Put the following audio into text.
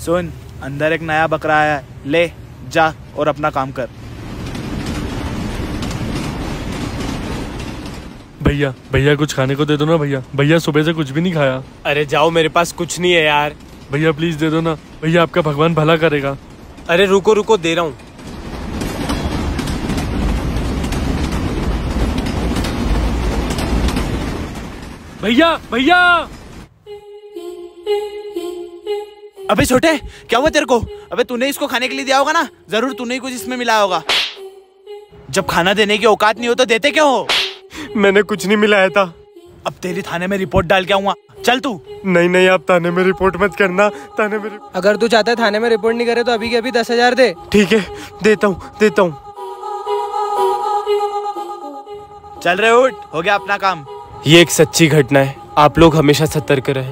सुन अंदर एक नया बकरा आया है। ले जा और अपना काम कर। भैया भैया कुछ खाने को दे दो ना भैया। भैया सुबह से कुछ भी नहीं खाया। अरे जाओ मेरे पास कुछ नहीं है यार। भैया प्लीज़ दे दो ना। भैया आपका भगवान भला करेगा। अरे रुको रुको दे रहा हूँ। भैया भैया! अबे छोटे क्या हुआ तेरे को? अबे तूने इसको खाने के लिए दिया होगा ना? ज़रूर तूने ही कुछ इसमें मिलाया होगा। जब खाना देने की औकात नहीं हो तो देते क्यों हो? मैंने कुछ नहीं मिलाया था। अब तेरी थाने में रिपोर्ट डाल के आऊँगा। चल तू। नहीं नहीं आप थाने में रिपोर्ट मत करना। थाने में अगर तू चाहता है थाने में रिपोर्ट नहीं करे तो अभी के अभी दस हज़ार दे। ठीक है देता हूँ देता हूँ। चल रहे उठ। हो गया अपना काम। ये एक सच्ची घटना है। आप लोग हमेशा सतर्क रहें।